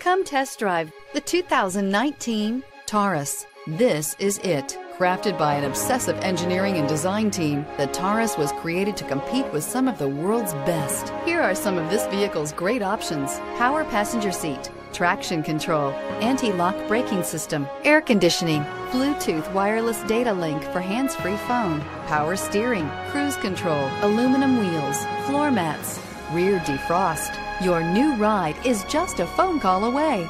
Come test drive the 2019 Taurus. This is it. Crafted by an obsessive engineering and design team, the Taurus was created to compete with some of the world's best. Here are some of this vehicle's great options. Power passenger seat, traction control, anti-lock braking system, air conditioning, Bluetooth wireless data link for hands-free phone, power steering, cruise control, aluminum wheels, floor mats, rear defrost. Your new ride is just a phone call away.